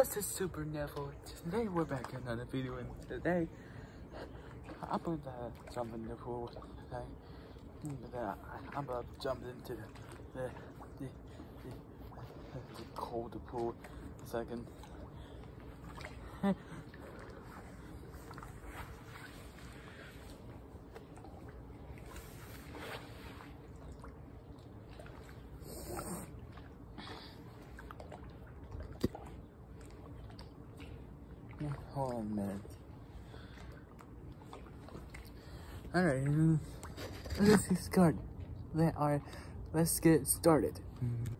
What's the Super Neville? Today we're back in another video and today I'm to jump in the pool I, I'm about to jump into the, the, the, the, the cold pool a second. Hold Oh, on a minute. Alright, let's hmm. start. Let our, let's get started. Mm-hmm.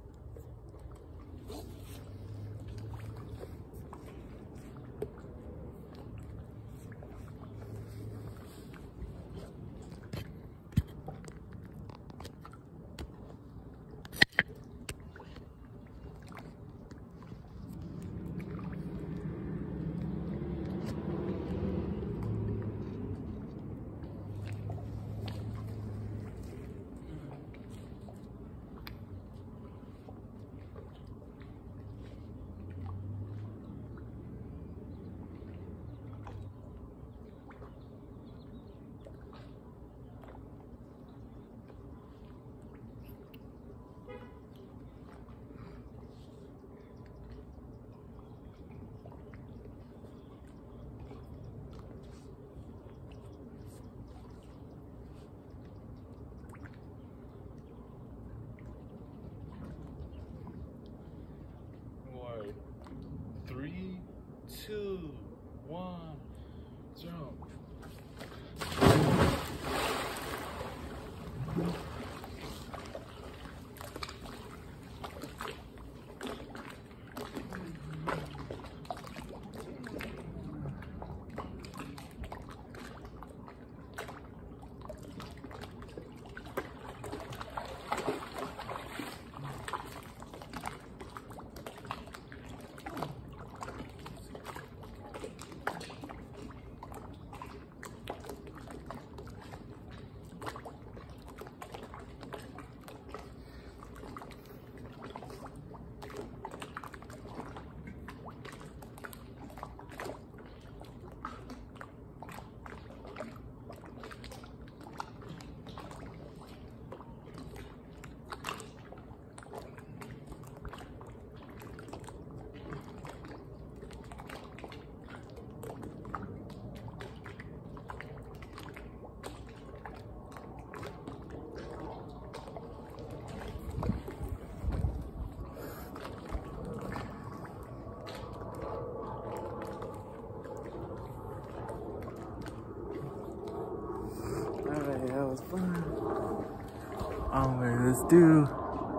Let's do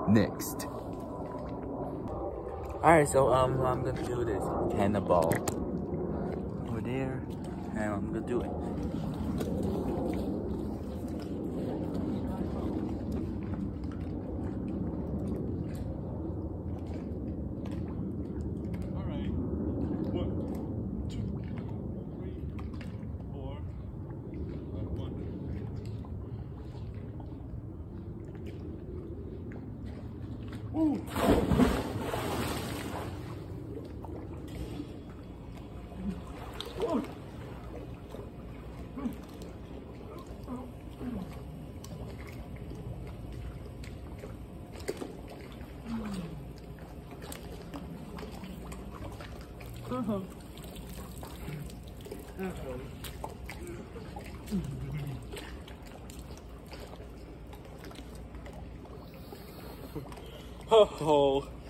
next. Alright, so um I'm gonna do this cannonball over there and I'm gonna do it. Woo! Uh-huh. Oh.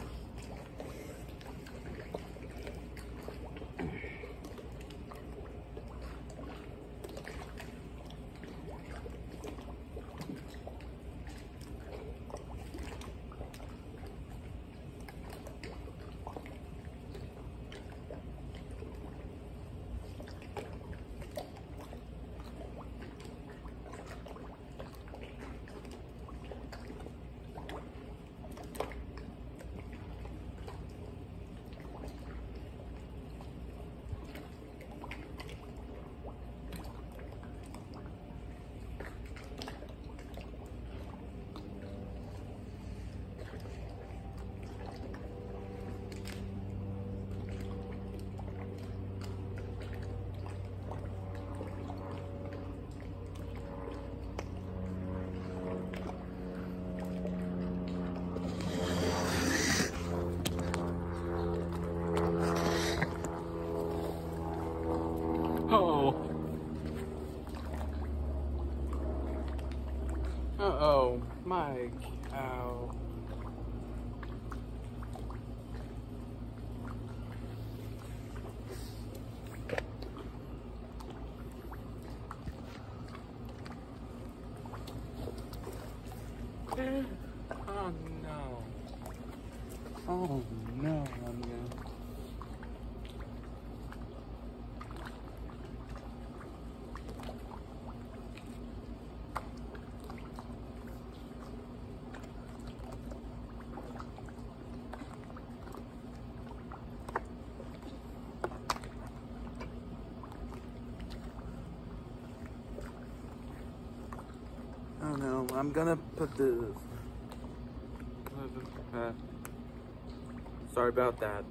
Uh-oh, Mike. Ow. Uh, oh no. Oh no, I'm gonna. No, I'm gonna put this. Uh, sorry about that.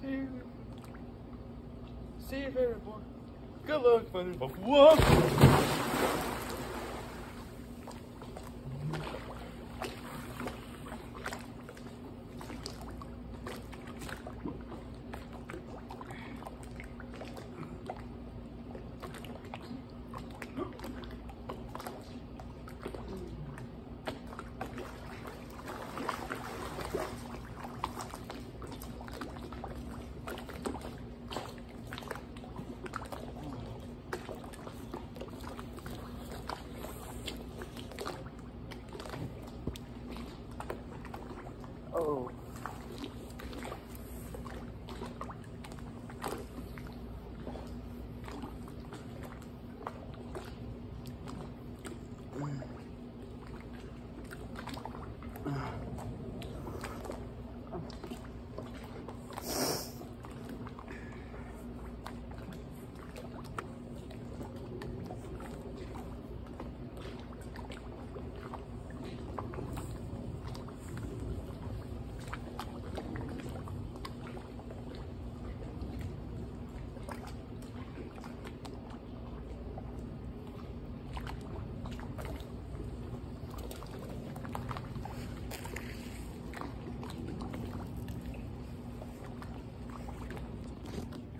See you. See you later, boy. Good luck, buddy. Whoa! Oh.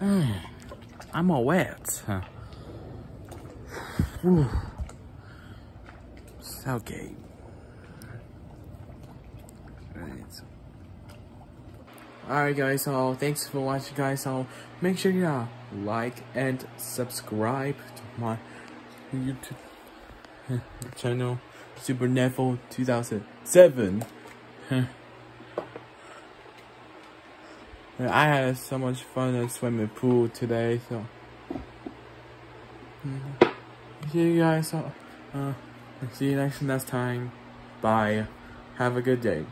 I'm all wet. Huh? Okay. Right. Alright guys, so thanks for watching guys. So make sure you uh, like and subscribe to my YouTube channel Super Neville 2007. I had so much fun at swimming pool today, so see you guys. Uh, see you next next time. Bye. Have a good day.